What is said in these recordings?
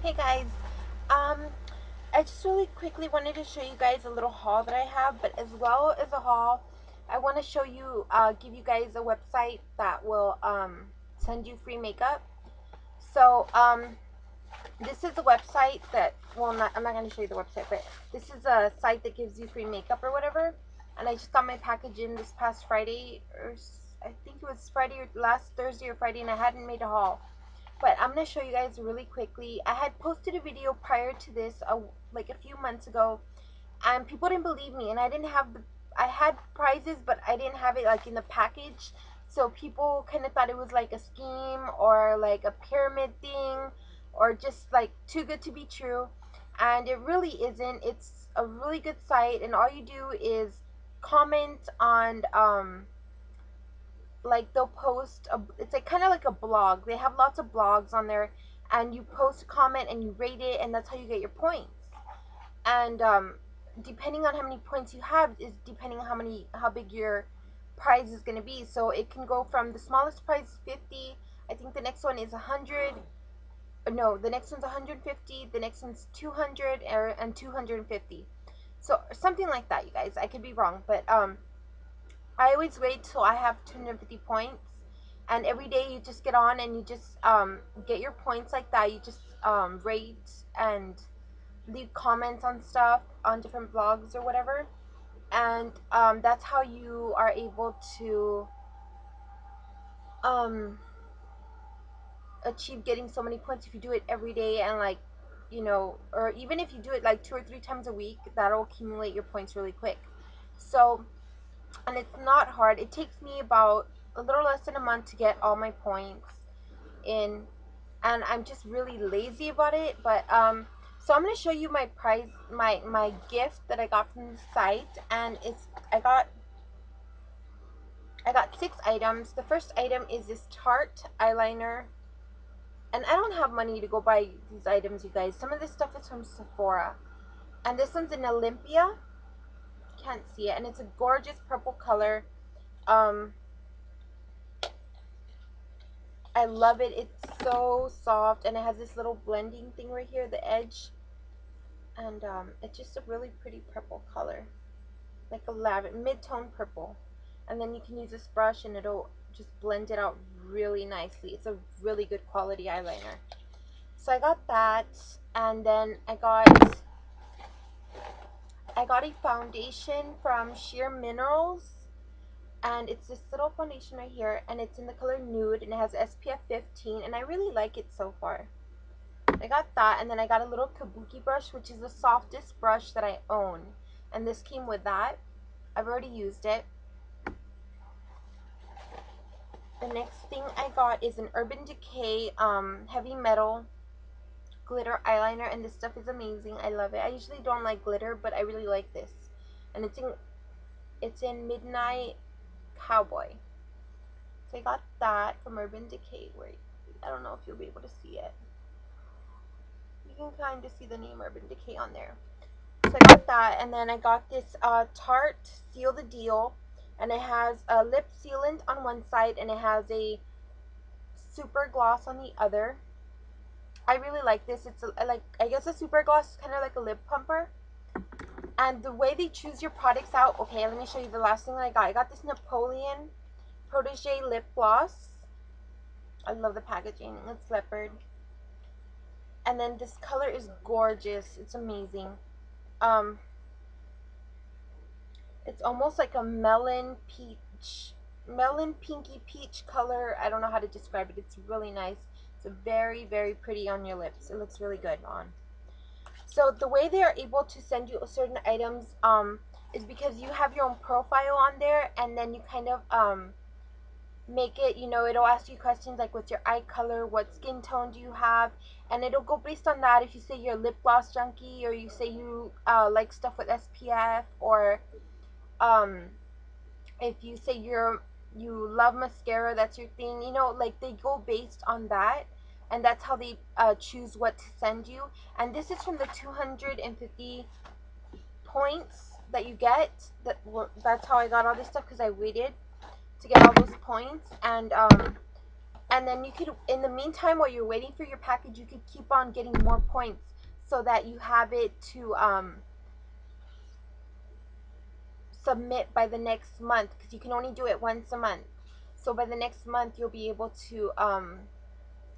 Hey guys, um, I just really quickly wanted to show you guys a little haul that I have, but as well as a haul, I want to show you, uh, give you guys a website that will, um, send you free makeup. So, um, this is a website that, well, not, I'm not going to show you the website, but this is a site that gives you free makeup or whatever, and I just got my package in this past Friday, or I think it was Friday or last Thursday or Friday, and I hadn't made a haul. But I'm going to show you guys really quickly. I had posted a video prior to this, like a few months ago, and people didn't believe me, and I didn't have the, I had prizes, but I didn't have it like in the package. So people kind of thought it was like a scheme or like a pyramid thing or just like too good to be true. And it really isn't. It's a really good site, and all you do is comment on um, like they'll post a, it's like kind of like a blog. They have lots of blogs on there and you post a comment and you rate it and that's how you get your points. And um, depending on how many points you have is depending on how many how big your prize is going to be. So it can go from the smallest prize is 50 i think the next one is 100 no the next one's 150 the next one's 200 and 250 so something like that you guys. I could be wrong but um I always wait till I have 250 points. And every day you just get on and you just um, get your points like that. You just um, rate and leave comments on stuff on different blogs or whatever. And um, that's how you are able to um, achieve getting so many points if you do it every day and like you know or even if you do it like two or three times a week that'll accumulate your points really quick so and it's not hard. It takes me about a little less than a month to get all my points in and I'm just really lazy about it but um so I'm going to show you my prize my my gift that I got from the site and it's I got I got six items. The first item is this Tarte eyeliner and I don't have money to go buy these items you guys. Some of this stuff is from Sephora and this one's in Olympia can't see it. And it's a gorgeous purple color. Um, I love it. It's so soft. And it has this little blending thing right here, the edge. And um, it's just a really pretty purple color. Like a lavender, mid-tone purple. And then you can use this brush and it'll just blend it out really nicely. It's a really good quality eyeliner. So I got that. And then I got I got a foundation from Sheer Minerals and it's this little foundation right here and it's in the color nude and it has SPF 15 and I really like it so far. I got that and then I got a little kabuki brush which is the softest brush that I own and this came with that. I've already used it. The next thing I got is an Urban Decay um, Heavy Metal glitter eyeliner and this stuff is amazing. I love it. I usually don't like glitter, but I really like this. And it's in it's in Midnight Cowboy. So I got that from Urban Decay. Where I don't know if you'll be able to see it. You can kind of see the name Urban Decay on there. So I got that, and then I got this uh, Tarte Seal the Deal, and it has a lip sealant on one side, and it has a super gloss on the other. I really like this. It's a, like I guess a super gloss kind of like a lip pumper. And the way they choose your products out, okay, let me show you the last thing that I got. I got this Napoleon Protege lip gloss. I love the packaging. It's leopard. And then this color is gorgeous. It's amazing. Um, it's almost like a melon peach, melon pinky peach color. I don't know how to describe it. It's really nice. It's very, very pretty on your lips. It looks really good on. So the way they are able to send you certain items um, is because you have your own profile on there and then you kind of um, make it, you know, it'll ask you questions like what's your eye color, what skin tone do you have, and it'll go based on that if you say you're lip gloss junkie or you say you uh, like stuff with SPF or um, if you say you're you love mascara, that's your thing. You know, like they go based on that, and that's how they uh, choose what to send you. And this is from the 250 points that you get. That that's how I got all this stuff because I waited to get all those points. And um, and then you could in the meantime while you're waiting for your package you could keep on getting more points so that you have it to um, submit by the next month because you can only do it once a month so by the next month you'll be able to um,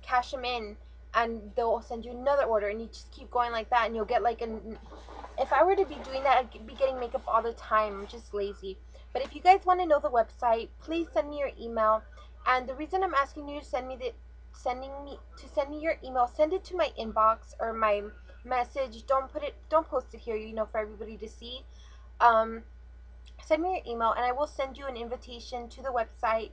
cash them in and they'll send you another order and you just keep going like that and you'll get like an if I were to be doing that I'd be getting makeup all the time I'm just lazy but if you guys want to know the website please send me your email and the reason I'm asking you to send me the sending me to send me your email, send it to my inbox or my message. Don't put it don't post it here, you know, for everybody to see. Um send me your email and I will send you an invitation to the website.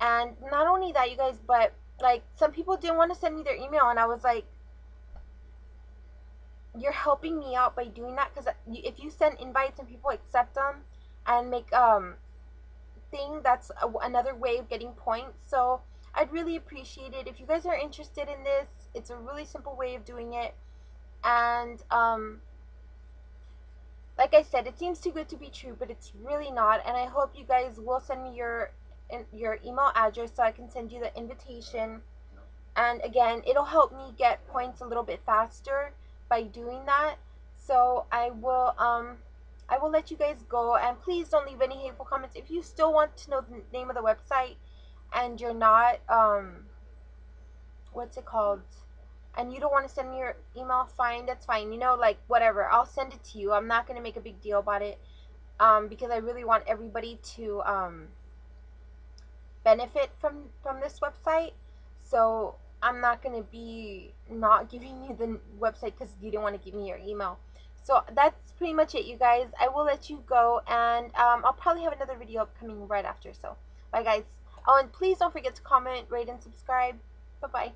And not only that, you guys, but like some people didn't want to send me their email and I was like you're helping me out by doing that because if you send invites and people accept them and make um thing that's a, another way of getting points. So I'd really appreciate it. If you guys are interested in this it's a really simple way of doing it. And um like I said it seems too good to be true but it's really not and I hope you guys will send me your your email address so I can send you the invitation and again it'll help me get points a little bit faster by doing that so I will um I will let you guys go and please don't leave any hateful comments. If you still want to know the name of the website and you're not, um, what's it called? And you don't want to send me your email, fine, that's fine. You know, like, whatever. I'll send it to you. I'm not going to make a big deal about it um, because I really want everybody to um, benefit from, from this website. So I'm not going to be not giving you the website because you didn't want to give me your email. So that's pretty much it, you guys. I will let you go, and um, I'll probably have another video coming right after. So, bye, guys. Oh, and please don't forget to comment, rate, and subscribe. Bye-bye.